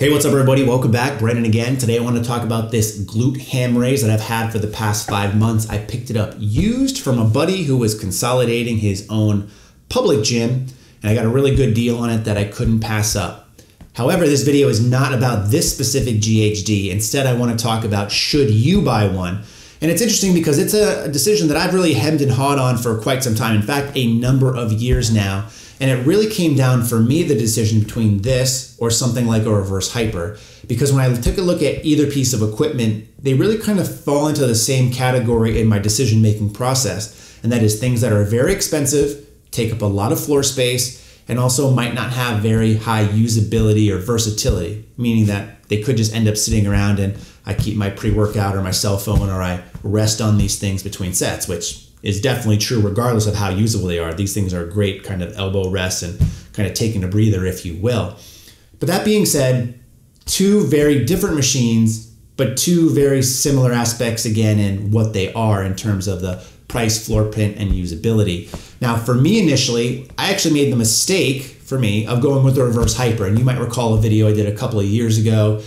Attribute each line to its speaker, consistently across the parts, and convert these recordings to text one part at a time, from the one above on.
Speaker 1: Hey, what's up, everybody? Welcome back. Brandon again. Today, I want to talk about this glute ham raise that I've had for the past five months. I picked it up used from a buddy who was consolidating his own public gym, and I got a really good deal on it that I couldn't pass up. However, this video is not about this specific GHD. Instead, I want to talk about should you buy one? And it's interesting because it's a decision that I've really hemmed and hawed on for quite some time. In fact, a number of years now. And it really came down for me the decision between this or something like a reverse hyper. Because when I took a look at either piece of equipment, they really kind of fall into the same category in my decision making process. And that is things that are very expensive, take up a lot of floor space, and also might not have very high usability or versatility, meaning that they could just end up sitting around and I keep my pre workout or my cell phone or I rest on these things between sets, which is definitely true regardless of how usable they are. These things are great kind of elbow rests and kind of taking a breather, if you will. But that being said, two very different machines, but two very similar aspects again in what they are in terms of the price, floor print, and usability. Now, for me initially, I actually made the mistake for me of going with the reverse hyper. And you might recall a video I did a couple of years ago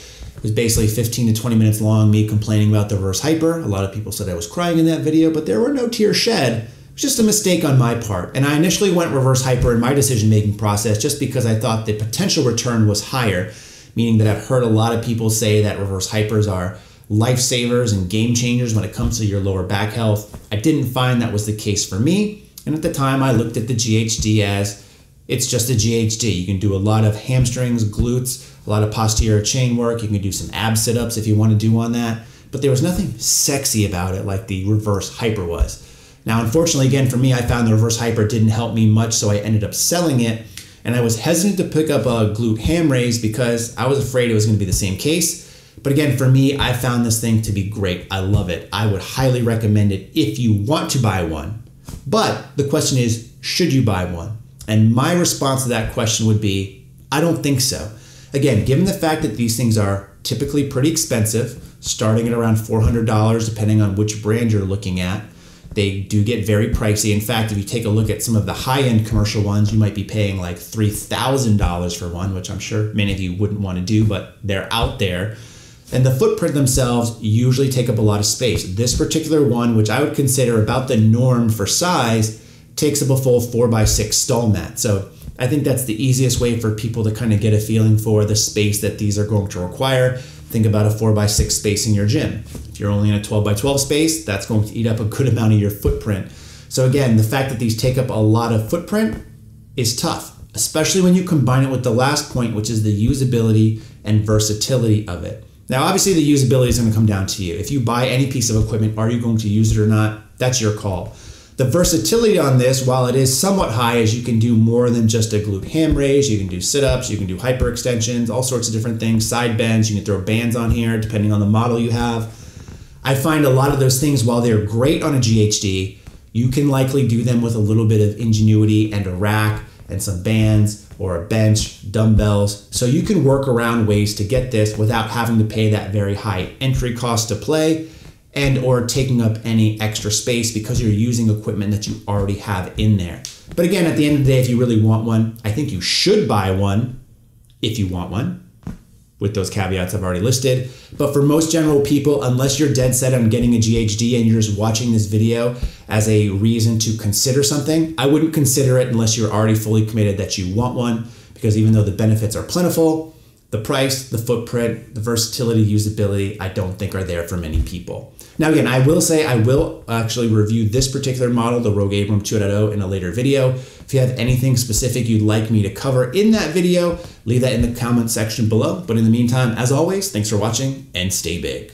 Speaker 1: was basically 15 to 20 minutes long, me complaining about the reverse hyper. A lot of people said I was crying in that video, but there were no tears shed. It was just a mistake on my part. And I initially went reverse hyper in my decision making process just because I thought the potential return was higher, meaning that I've heard a lot of people say that reverse hypers are lifesavers and game changers when it comes to your lower back health. I didn't find that was the case for me. And at the time, I looked at the GHD as it's just a GHD. You can do a lot of hamstrings, glutes, a lot of posterior chain work. You can do some ab sit ups if you want to do on that. But there was nothing sexy about it like the reverse hyper was. Now, unfortunately, again, for me, I found the reverse hyper didn't help me much, so I ended up selling it. And I was hesitant to pick up a glute ham raise because I was afraid it was going to be the same case. But again, for me, I found this thing to be great. I love it. I would highly recommend it if you want to buy one. But the question is, should you buy one? And my response to that question would be, I don't think so. Again, given the fact that these things are typically pretty expensive, starting at around $400 depending on which brand you're looking at, they do get very pricey. In fact, if you take a look at some of the high end commercial ones, you might be paying like $3,000 for one, which I'm sure many of you wouldn't want to do, but they're out there. And the footprint themselves usually take up a lot of space. This particular one, which I would consider about the norm for size, takes up a full 4x6 stall mat. So I think that's the easiest way for people to kind of get a feeling for the space that these are going to require. Think about a 4x6 space in your gym. If you're only in a 12x12 space, that's going to eat up a good amount of your footprint. So, again, the fact that these take up a lot of footprint is tough, especially when you combine it with the last point, which is the usability and versatility of it. Now, obviously, the usability is going to come down to you. If you buy any piece of equipment, are you going to use it or not? That's your call. The versatility on this, while it is somewhat high, is you can do more than just a glute ham raise. You can do sit ups, you can do hyper extensions, all sorts of different things, side bends. You can throw bands on here depending on the model you have. I find a lot of those things, while they're great on a GHD, you can likely do them with a little bit of ingenuity and a rack and some bands or a bench, dumbbells. So you can work around ways to get this without having to pay that very high entry cost to play and or taking up any extra space because you're using equipment that you already have in there. But again, at the end of the day, if you really want one, I think you should buy one if you want one with those caveats I've already listed. But for most general people, unless you're dead set on getting a GHD and you're just watching this video as a reason to consider something, I wouldn't consider it unless you're already fully committed that you want one because even though the benefits are plentiful, the price, the footprint, the versatility, usability, I don't think are there for many people. Now, again, I will say I will actually review this particular model, the Rogue Abram 2.0, in a later video. If you have anything specific you'd like me to cover in that video, leave that in the comment section below. But in the meantime, as always, thanks for watching and stay big.